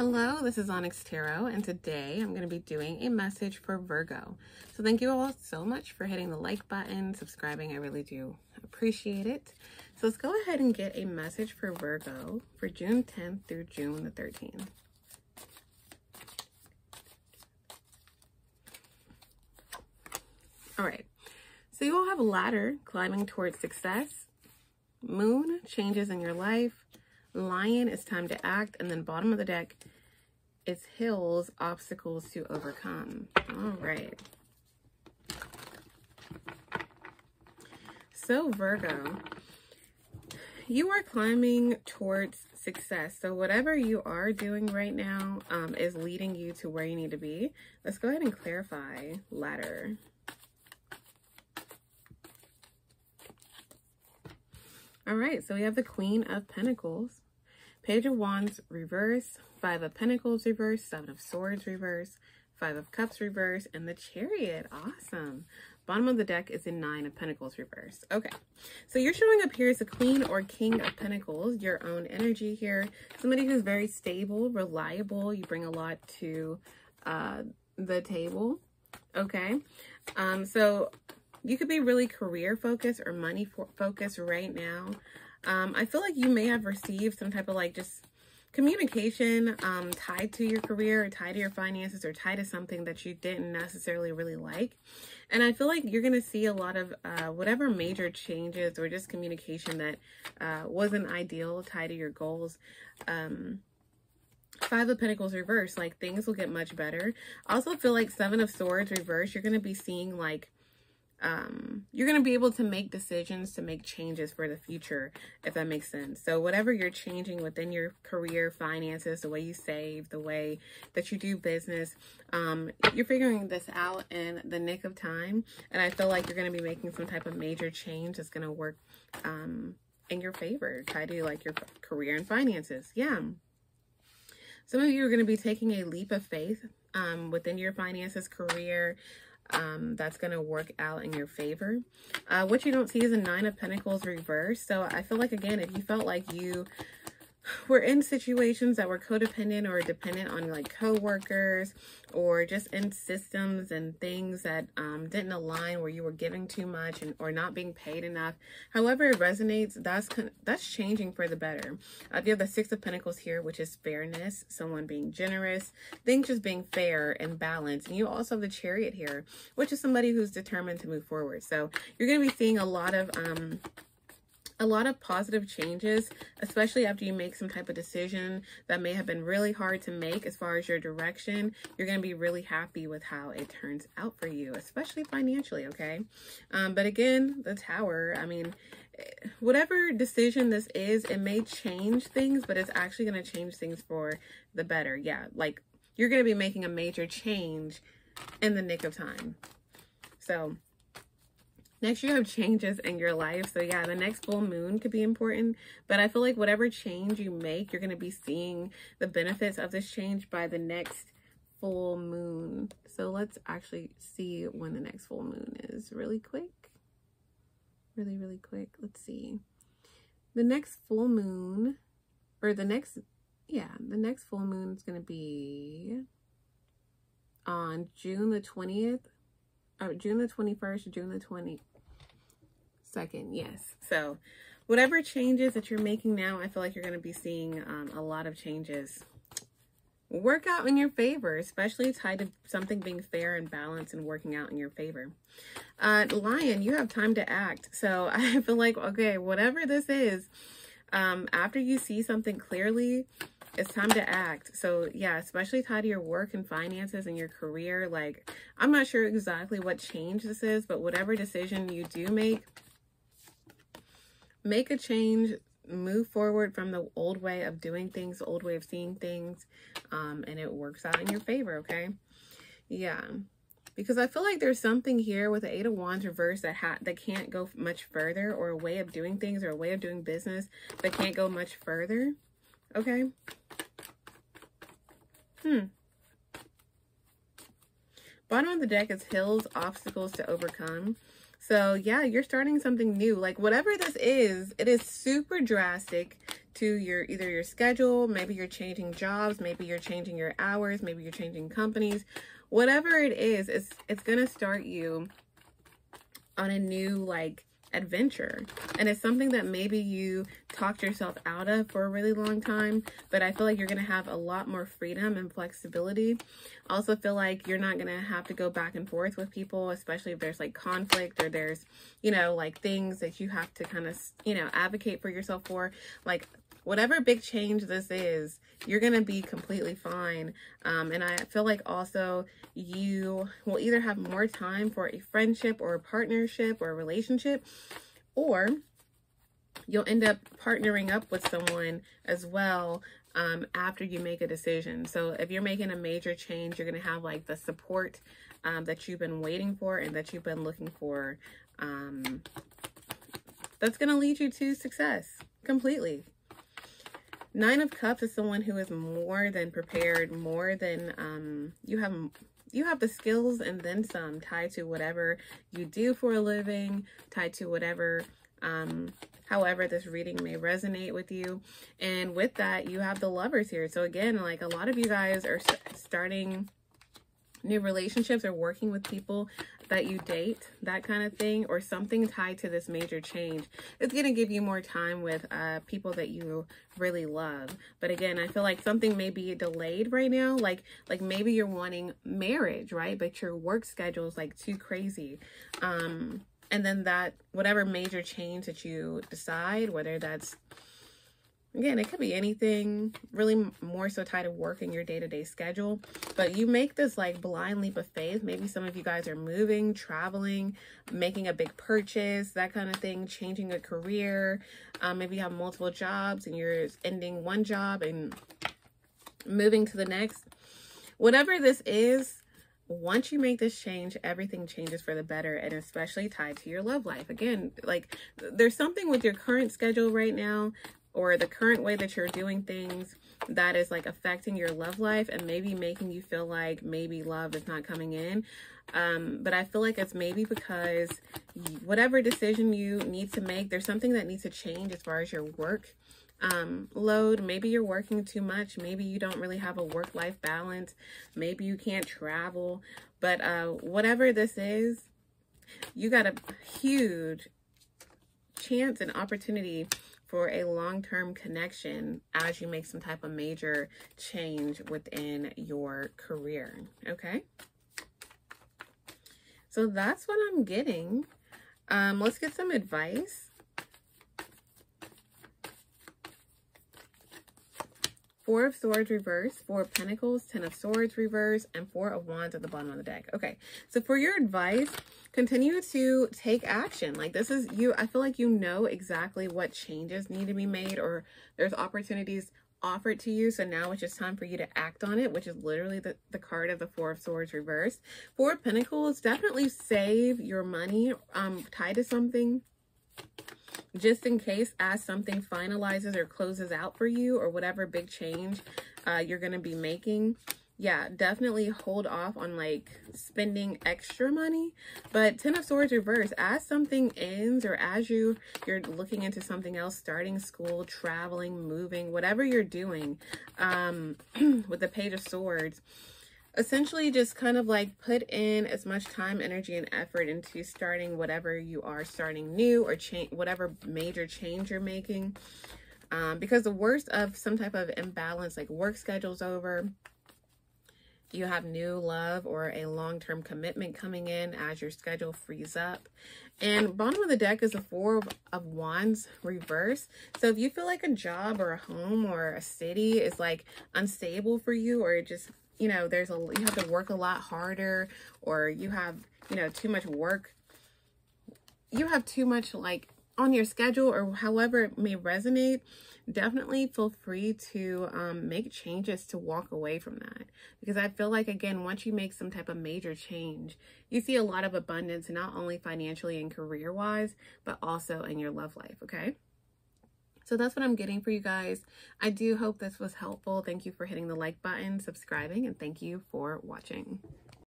Hello, this is Onyx Tarot, and today I'm going to be doing a message for Virgo. So thank you all so much for hitting the like button, subscribing. I really do appreciate it. So let's go ahead and get a message for Virgo for June 10th through June the 13th. All right, so you all have a ladder climbing towards success. Moon, changes in your life. Lion, it's time to act. And then bottom of the deck, it's hills, obstacles to overcome. All right. So Virgo, you are climbing towards success. So whatever you are doing right now um, is leading you to where you need to be. Let's go ahead and clarify ladder. All right, so we have the Queen of Pentacles, Page of Wands reverse, Five of Pentacles reverse, Seven of Swords reverse, Five of Cups reverse, and the Chariot. Awesome. Bottom of the deck is a Nine of Pentacles reverse. Okay, so you're showing up here as a Queen or King of Pentacles, your own energy here. Somebody who's very stable, reliable. You bring a lot to uh, the table. Okay, um, so you could be really career focused or money focused right now. Um, I feel like you may have received some type of like just communication um, tied to your career or tied to your finances or tied to something that you didn't necessarily really like. And I feel like you're going to see a lot of uh, whatever major changes or just communication that uh, wasn't ideal tied to your goals. Um, Five of Pentacles reverse, like things will get much better. I also feel like Seven of Swords reverse, you're going to be seeing like um, you're going to be able to make decisions to make changes for the future, if that makes sense. So whatever you're changing within your career, finances, the way you save, the way that you do business, um, you're figuring this out in the nick of time. And I feel like you're going to be making some type of major change that's going to work um, in your favor, tied to like your career and finances. Yeah. Some of you are going to be taking a leap of faith um, within your finances, career, um, that's going to work out in your favor. Uh, what you don't see is a Nine of Pentacles reverse. So I feel like, again, if you felt like you we're in situations that were codependent or dependent on like coworkers or just in systems and things that um, didn't align where you were giving too much and or not being paid enough. However it resonates, that's that's changing for the better. Uh, you have the Six of Pentacles here, which is fairness, someone being generous, things just being fair and balanced. And you also have the Chariot here, which is somebody who's determined to move forward. So you're going to be seeing a lot of... Um, a lot of positive changes, especially after you make some type of decision that may have been really hard to make as far as your direction. You're going to be really happy with how it turns out for you, especially financially, okay? Um, but again, the tower, I mean, whatever decision this is, it may change things, but it's actually going to change things for the better. Yeah, like you're going to be making a major change in the nick of time. So Next, you have changes in your life. So yeah, the next full moon could be important. But I feel like whatever change you make, you're going to be seeing the benefits of this change by the next full moon. So let's actually see when the next full moon is really quick. Really, really quick. Let's see. The next full moon, or the next, yeah, the next full moon is going to be on June the 20th, or June the 21st, June the 20th second. Yes. So whatever changes that you're making now, I feel like you're going to be seeing um, a lot of changes work out in your favor, especially tied to something being fair and balanced and working out in your favor. Uh, Lion, you have time to act. So I feel like, okay, whatever this is, um, after you see something clearly, it's time to act. So yeah, especially tied to your work and finances and your career. Like, I'm not sure exactly what change this is, but whatever decision you do make, make a change move forward from the old way of doing things the old way of seeing things um, and it works out in your favor okay yeah because I feel like there's something here with the Eight of Wands reverse that ha that can't go much further or a way of doing things or a way of doing business that can't go much further. Okay. Hmm. Bottom of the deck is hills, obstacles to overcome. So yeah, you're starting something new. Like whatever this is, it is super drastic, to your either your schedule, maybe you're changing jobs, maybe you're changing your hours, maybe you're changing companies. Whatever it is, it's it's going to start you on a new like adventure. And it's something that maybe you talked yourself out of for a really long time, but I feel like you're going to have a lot more freedom and flexibility. I also feel like you're not going to have to go back and forth with people, especially if there's like conflict or there's, you know, like things that you have to kind of, you know, advocate for yourself for. Like whatever big change this is, you're going to be completely fine. Um, and I feel like also you will either have more time for a friendship or a partnership or a relationship, or you'll end up partnering up with someone as well um, after you make a decision. So if you're making a major change, you're going to have like the support um, that you've been waiting for and that you've been looking for. Um, that's going to lead you to success completely. Nine of Cups is someone who is more than prepared, more than um, you have you have the skills and then some tied to whatever you do for a living, tied to whatever um, however this reading may resonate with you. And with that, you have the lovers here. So again, like a lot of you guys are starting new relationships or working with people that you date, that kind of thing, or something tied to this major change. It's going to give you more time with uh, people that you really love. But again, I feel like something may be delayed right now. Like, like maybe you're wanting marriage, right? But your work schedule is like too crazy. Um, and then that, whatever major change that you decide, whether that's Again, it could be anything really more so tied to work in your day-to-day schedule. But you make this like blind leap of faith. Maybe some of you guys are moving, traveling, making a big purchase, that kind of thing, changing a career. Um, maybe you have multiple jobs and you're ending one job and moving to the next. Whatever this is, once you make this change, everything changes for the better and especially tied to your love life. Again, like there's something with your current schedule right now or the current way that you're doing things that is like affecting your love life and maybe making you feel like maybe love is not coming in. Um, but I feel like it's maybe because whatever decision you need to make, there's something that needs to change as far as your work um, load. Maybe you're working too much. Maybe you don't really have a work-life balance. Maybe you can't travel. But uh, whatever this is, you got a huge chance and opportunity for a long-term connection as you make some type of major change within your career, okay? So that's what I'm getting. Um, let's get some advice. Four of Swords reverse, Four of Pentacles, Ten of Swords reverse, and Four of Wands at the bottom of the deck. Okay, so for your advice, continue to take action. Like this is you, I feel like you know exactly what changes need to be made or there's opportunities offered to you. So now it's just time for you to act on it, which is literally the, the card of the Four of Swords reversed. Four of Pentacles, definitely save your money um, tied to something just in case as something finalizes or closes out for you or whatever big change uh, you're going to be making yeah definitely hold off on like spending extra money. But ten of swords reverse as something ends or as you you're looking into something else starting school traveling moving whatever you're doing um with the page of swords essentially just kind of like put in as much time, energy, and effort into starting whatever you are starting new or change whatever major change you're making. Um, because the worst of some type of imbalance, like work schedule's over, you have new love or a long-term commitment coming in as your schedule frees up. And bottom of the deck is the Four of, of Wands reverse. So if you feel like a job or a home or a city is like unstable for you or it just you know, there's a, you have to work a lot harder or you have, you know, too much work. You have too much like on your schedule or however it may resonate, definitely feel free to um, make changes to walk away from that. Because I feel like, again, once you make some type of major change, you see a lot of abundance, not only financially and career-wise, but also in your love life, okay? So that's what I'm getting for you guys. I do hope this was helpful. Thank you for hitting the like button, subscribing, and thank you for watching.